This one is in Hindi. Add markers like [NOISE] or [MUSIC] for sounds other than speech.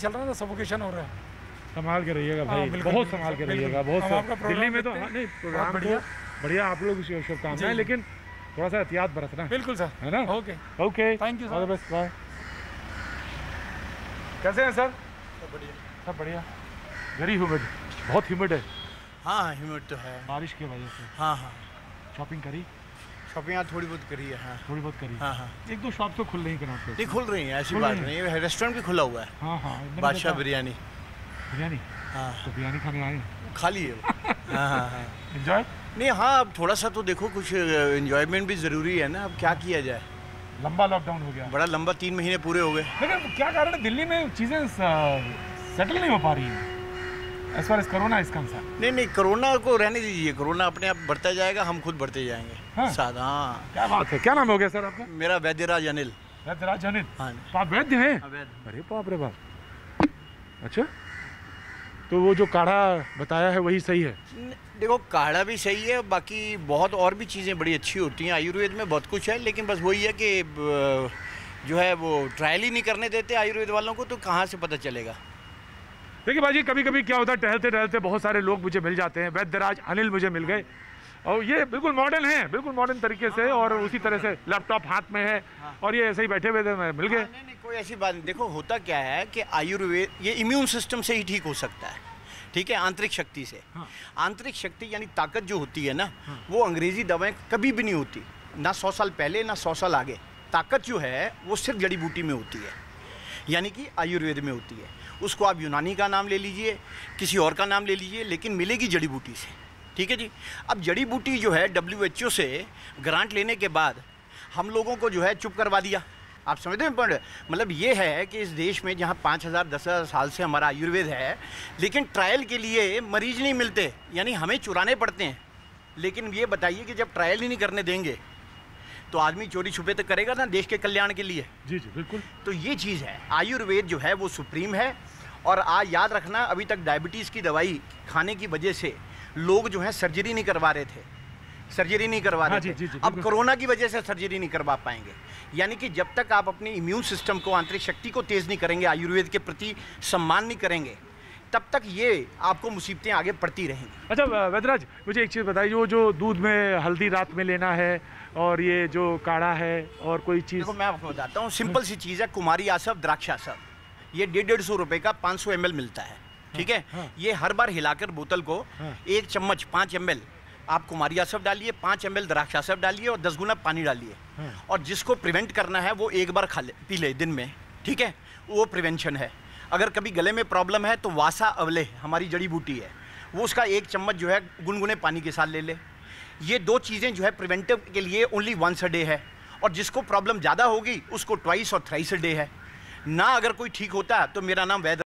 चल रहा है ना सफोकेशन हो रहा है। संभाल के रहिएगा हाँ, भाई बहुत संभाल के रहिएगा बहुत सब- दिल्ली में तो हाँ, हैं। नहीं प्रोग्राम तो बढ़िया। बढ़िया आप लोग शुभकामनाएँ। लेकिन थोड़ा सा एहतियात बरतना बिल्कुल सर। है ना? Okay. Okay. You, sir. All best bye कैसे हैं सर? सब बढ़िया। वेरी ह्यूमिड बहुत ह्यूमिड है। हाँ ह्यूमिड तो है। बारिश की वजह से। हाँ हाँ। शॉपिंग करी? शॉपिंग थोड़ी बहुत करी है हाँ। थोड़ी बहुत करी हाँ। हाँ एक दो शॉप तो खुल रही नहीं खुल रही है ऐसी बात नहीं है। रेस्टोरेंट भी खुला हुआ है। हाँ हाँ बादशाह बिरयानी। बिरयानी? हाँ। तो बिरयानी खाने आए है। [LAUGHS] हाँ हाँ हाँ एंजॉय नहीं हाँ अब थोड़ा सा तो देखो कुछ इन्जॉयमेंट भी ज़रूरी है ना। अब क्या किया जाए? लंबा लॉकडाउन हो गया। बड़ा लंबा तीन महीने पूरे हो गए। लेकिन क्या कारण है? दिल्ली में चीज़ें सेटल नहीं हो पा रही हैं। As far as corona is concern नहीं नहीं कोरोना को रहने दीजिए। कोरोना अपने आप बढ़ता जाएगा हम खुद बढ़ते जाएँगे। हाँ। साथ हाँ क्या बात है? क्या नाम हो गया सर आपका? मेरा वैद्यराज अनिल। वैद्यराज अनिल? हाँ। तो आप वैद्य हैं? अरे बाप रे बाप। अच्छा? तो वो जो काढ़ा बताया है वही सही है? देखो काढ़ा भी सही है बाकी बहुत और भी चीज़ें बड़ी अच्छी होती हैं। आयुर्वेद में बहुत कुछ है लेकिन बस वही है कि जो है वो ट्रायल ही नहीं करने देते आयुर्वेद वालों को तो कहाँ से पता चलेगा? देखिए भाजी कभी कभी क्या होता है टहलते टहलते बहुत सारे लोग मुझे मिल जाते हैं। वैद्यराज अनिल मुझे मिल गए। और ये बिल्कुल मॉडर्न है बिल्कुल मॉडर्न तरीके से और उसी तरह से लैपटॉप हाथ में है और ये ऐसे ही बैठे हुए थे मिल गए। हाँ, नहीं नहीं कोई ऐसी बात नहीं। देखो होता क्या है कि आयुर्वेद ये इम्यून सिस्टम से ही ठीक हो सकता है। ठीक है? आंतरिक शक्ति से। हाँ। आंतरिक शक्ति यानी ताकत जो होती है ना वो अंग्रेज़ी दवाएँ कभी भी नहीं होती। ना सौ साल पहले ना सौ साल आगे। ताकत जो है वो सिर्फ़ जड़ी बूटी में होती है। यानी कि आयुर्वेद में होती है। उसको आप यूनानी का नाम ले लीजिए, किसी और का नाम ले लीजिए, लेकिन मिलेगी जड़ी बूटी से। ठीक है जी? अब जड़ी बूटी जो है डब्ल्यूएचओ से ग्रांट लेने के बाद हम लोगों को जो है चुप करवा दिया। आप समझते हैं पॉइंट मतलब ये है कि इस देश में जहाँ पाँच हज़ार, दस हज़ार साल से हमारा आयुर्वेद है, लेकिन ट्रायल के लिए मरीज़ नहीं मिलते, यानी हमें चुराने पड़ते हैं। लेकिन ये बताइए कि जब ट्रायल ही नहीं करने देंगे तो आदमी चोरी छुपे तो करेगा ना देश के कल्याण के लिए। जी जी बिल्कुल। तो ये चीज़ है। आयुर्वेद जो है वो सुप्रीम है। और आज याद रखना अभी तक डायबिटीज़ की दवाई खाने की वजह से लोग जो है सर्जरी नहीं करवा रहे थे। सर्जरी नहीं करवा हाँ रहे जी, थे। जी, जी, अब कोरोना की वजह से सर्जरी नहीं करवा पाएँगे। यानी कि जब तक आप अपनी इम्यून सिस्टम को आंतरिक शक्ति को तेज़ नहीं करेंगे आयुर्वेद के प्रति सम्मान नहीं करेंगे तब तक ये आपको मुसीबतें आगे पड़ती रहेंगी अच्छा वैद्यराज मुझे एक चीज़ बताइए जो जो दूध में हल्दी रात में लेना है और ये जो काढ़ा है और कोई चीज़ देखो मैं आपको बताता हूँ सिंपल सी चीज़ है कुमारी आसव द्राक्षासव ये डेढ़ डेढ़ सौ रुपये का पाँच सौ मिलता है ठीक है हाँ। ये हर बार हिलाकर बोतल को हाँ। एक चम्मच पाँच एम आप कुमारी आसव डालिए पाँच एम एल द्राक्षासव डालिए और दस गुना पानी डालिए हाँ। और जिसको प्रिवेंट करना है वो एक बार खा ले पी ले दिन में ठीक है वो प्रिवेंशन है अगर कभी गले में प्रॉब्लम है तो वासा अवले, हमारी जड़ी बूटी है। वो उसका एक चम्मच जो है, गुनगुने पानी के साथ ले ले। ये दो चीज़ें जो है प्रिवेंटिव के लिए ओनली वंस अ डे है। और जिसको प्रॉब्लम ज़्यादा होगी, उसको ट्वाइस और थ्राइस अ डे है। ना अगर कोई ठीक होता है तो मेरा नाम वैद